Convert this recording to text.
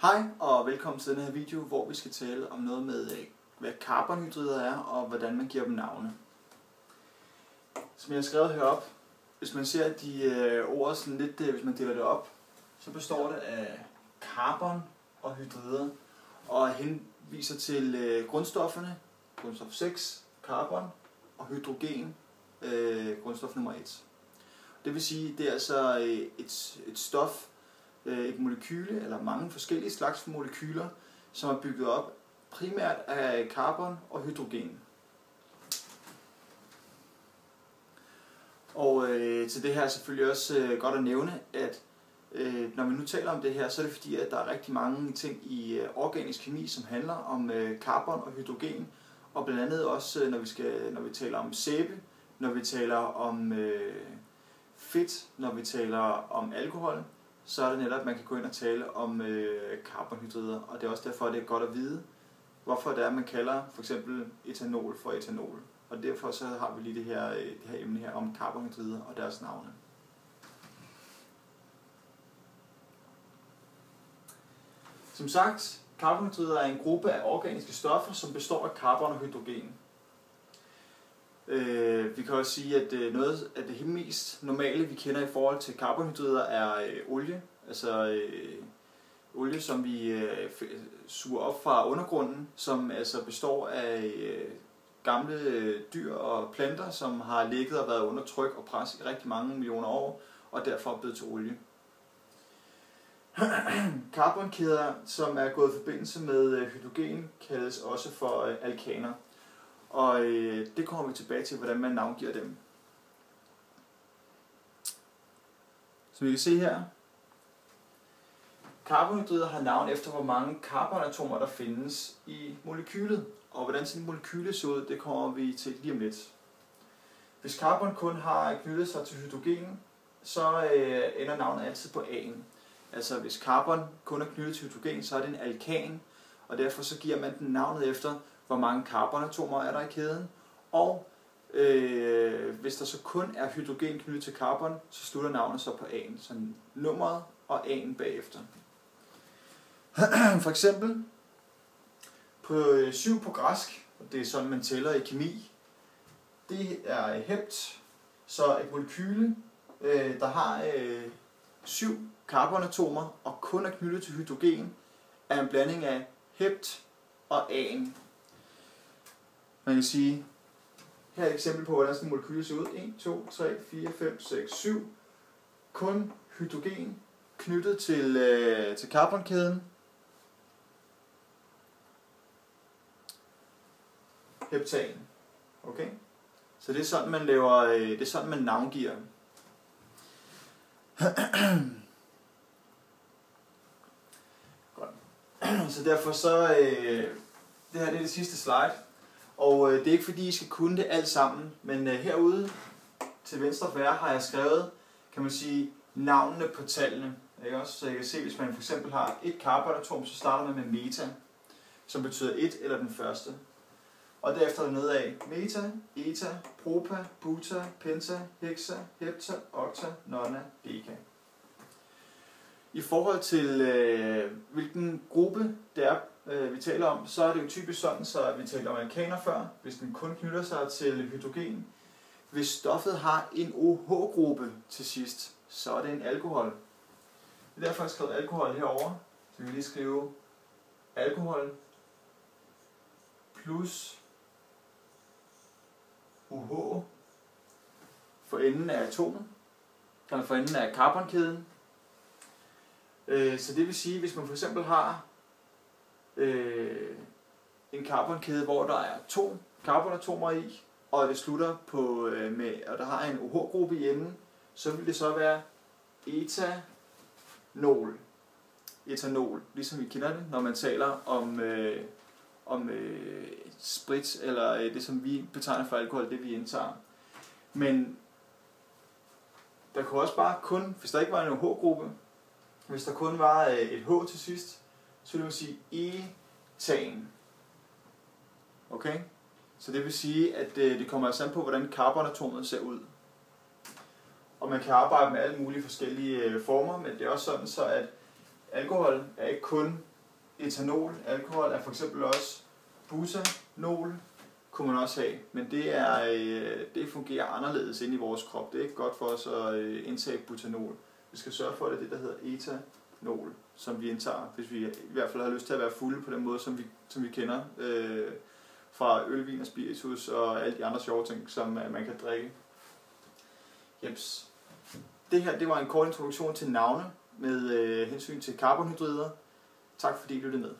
Hej og velkommen til den her video, hvor vi skal tale om noget med, øh, hvad carbonhydrider er og hvordan man giver dem navne. Som jeg har skrevet herop, hvis man ser de øh, ord sådan lidt, øh, hvis man deler det op, så består det af carbon og hydrider og henviser til øh, grundstofferne, grundstof 6, carbon og hydrogen, øh, grundstof nummer 1. Det vil sige, det er altså øh, et, et stof, Øh, et molekyle, eller mange forskellige slags molekyler, som er bygget op primært af carbon og hydrogen. Og øh, til det her er selvfølgelig også øh, godt at nævne, at øh, når vi nu taler om det her, så er det fordi, at der er rigtig mange ting i øh, organisk kemi, som handler om øh, carbon og hydrogen, og blandt andet også, øh, når, vi skal, når vi taler om sæbe, når vi taler om øh, fedt, når vi taler om alkohol, så er det netop, at man kan gå ind og tale om øh, carbonhydrider, og det er også derfor, at det er godt at vide, hvorfor det er, man kalder for eksempel etanol for etanol. Og derfor så har vi lige det her, øh, det her emne her om carbonhydrider og deres navne. Som sagt, carbonhydrider er en gruppe af organiske stoffer, som består af carbon og hydrogen. Vi kan også sige, at øh, noget af det helt mest normale, vi kender i forhold til karbonhydrider, er øh, olie. Altså øh, olie, som vi øh, suger op fra undergrunden, som altså består af øh, gamle øh, dyr og planter, som har ligget og været under tryk og pres i rigtig mange millioner år, og derfor er blevet til olie. Karbonkæder, som er gået i forbindelse med øh, hydrogen, kaldes også for øh, alkaner. Og øh, det kommer vi tilbage til, hvordan man navngiver dem. Så vi kan se her. Carbonhydrider har navn efter, hvor mange carbonatomer der findes i molekylet. Og hvordan sådan en molekyle ser ud, det kommer vi til lige om lidt. Hvis carbon kun har knyttet sig til hydrogen, så øh, ender navnet altid på A'en. Altså hvis carbon kun er knyttet til hydrogen, så er det en alkan, og derfor så giver man den navnet efter, hvor mange carbonatomer er der i kæden, og øh, hvis der så kun er hydrogen knyttet til carbon, så slutter navnet så på A'en, så nummeret og A'en bagefter. For eksempel på øh, 7 på græsk, og det er sådan man tæller i kemi, det er hept, så et molekyle, øh, der har øh, syv carbonatomer og kun er knyttet til hydrogen, er en blanding af hept og an. Man kan sige, her er et eksempel på, hvordan sådan en molekyl ser ud. 1, 2, 3, 4, 5, 6, 7. Kun hydrogen knyttet til, øh, til carbonkæden. Heptan. Okay? Så det er sådan, man laver, øh, det er sådan, man navngiver. Godt. Så derfor så, øh, det her det er det sidste slide. Og øh, det er ikke fordi, I skal kunne det alt sammen, men øh, herude til venstre for jer har jeg skrevet, kan man sige, navnene på tallene. Ikke også? Så jeg kan se, hvis man for eksempel har et carbonatom, så starter man med meta, som betyder et eller den første. Og derefter er nedad meta, eta, propa, buta, penta, hexa, hepta, octa, nonna, deka. I forhold til øh, hvilken gruppe det er, øh, vi taler om, så er det jo typisk sådan, så vi talte om alkaner før, hvis den kun knytter sig til hydrogen. Hvis stoffet har en OH-gruppe til sidst, så er det en alkohol. Det er derfor, jeg har skrevet alkohol herover. Så vi lige skrive alkohol plus OH for enden af atomet, eller for enden af carbonkæden. Øh, så det vil sige, hvis man for eksempel har øh, en carbonkæde, hvor der er to carbonatomer i, og det slutter på, øh, med, og der har en OH-gruppe i enden, så vil det så være etanol. Etanol, ligesom vi kender det, når man taler om, øh, om øh, sprit, eller øh, det som vi betegner for alkohol, det vi indtager. Men der kunne også bare kun, hvis der ikke var en OH-gruppe, hvis der kun var øh, et H til sidst, så vil man sige etan. Okay? Så det vil sige, at øh, det kommer altså an på, hvordan carbonatomet ser ud. Og man kan arbejde med alle mulige forskellige øh, former, men det er også sådan så, at alkohol er ikke kun etanol. Alkohol er for eksempel også butanol, kunne man også have. Men det, er, det fungerer anderledes ind i vores krop. Det er ikke godt for os at indtage butanol. Vi skal sørge for, at det er det, der hedder etanol, som vi indtager, hvis vi i hvert fald har lyst til at være fulde på den måde, som vi, som vi kender øh, fra øl, vin og spiritus og alle de andre sjove ting, som øh, man kan drikke. Jeps. Det her det var en kort introduktion til navne med øh, hensyn til karbonhydrater. Tak fordi I lyttede med.